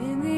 In the